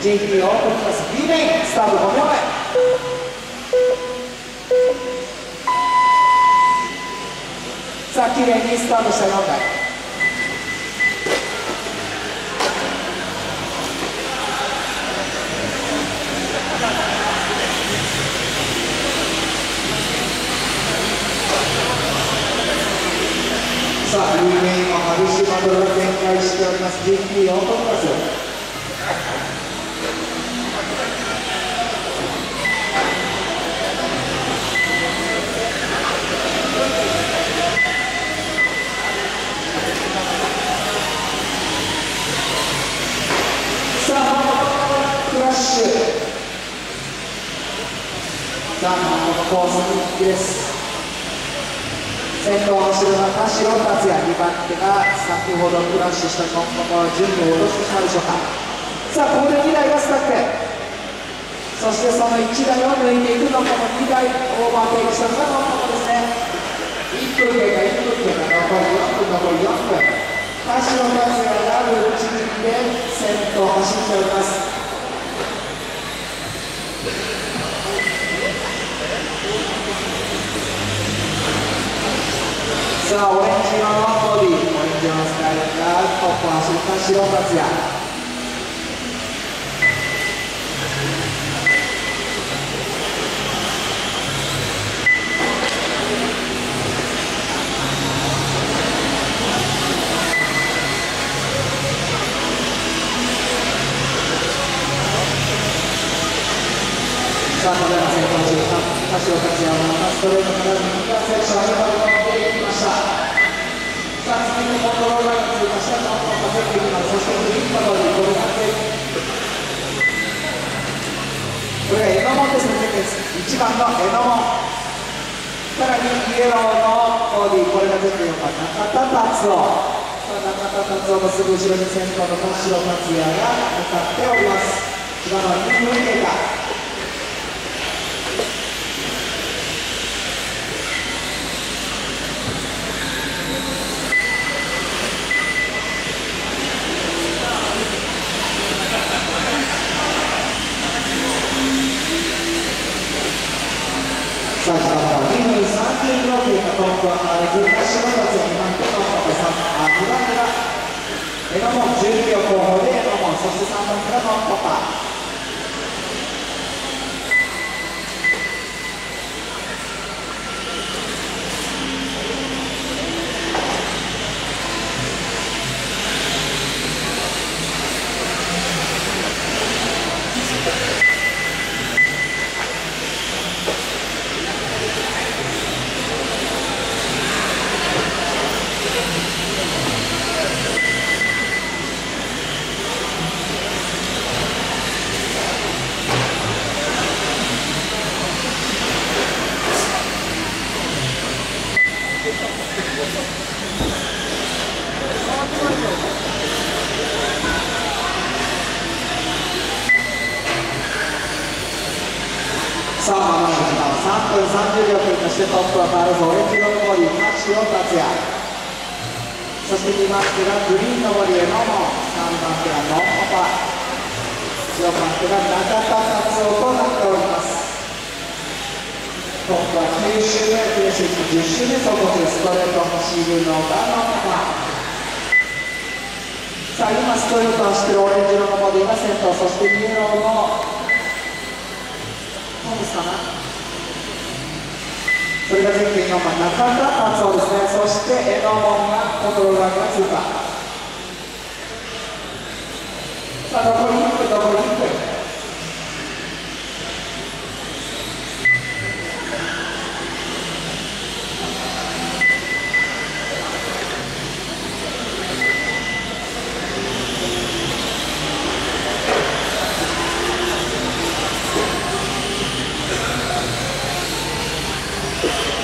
JP オープンクラス B メインスタート5秒前さあ綺麗にスタートした4回さあ、有名の激しいバトルが展開しております。GP オートクラスさあ、クラッシュさあ、このコースです先頭を走るのは田代達也2番手が先ほどクラッシュした今後の順位を落としてしまうでしょうかさあここで2台がスタック。そしてその1台を抜いていくのこの2台オーバーテイクしたのがノンですね1分経過1分経過残り4分残り4分田代達也がルーチンで先頭を走っております。さあオレンジ色のボディオレンジ色のスタイルがトップを走った白達也さあ、これが先頭中、田代達也のストレートから右側セクションに乗っていきました。さあ次にコントローラーが通過したジャンプをかけていきますそしてグリーンパドルこれだけこれがエノモンですね1番のエノモンさらにイエローのボディこれが出て4番中田達夫。中田達夫のすぐ後ろに先頭の田代達也が向かっております。千葉の2分経過。さあ、時間は2分30秒経過トップは変わらず、柏松2番手のパパさん、あ、2番手が、エノモン12秒後方でエノモン、そして3番からのパパ。さあ、まもなく3分30秒経過してトップは変わらずオレンジのボディ、橋尾達也。そして2番手がグリーンのボディへのも3番手がノンパパ。4番手が中田達夫となっております。トップは9周目、フィニッシュ10周目走行中、ストレート走るのがノンパパ。さあ、今ストレート走ってるオレンジ色のボディが先頭、そしてイエローのですかなそれが前県4番中田達夫ですねそして榎門がコントローラーが通過さあ残り1分残り1分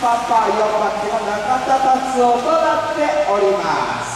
パパ4番手の中田達夫となっております。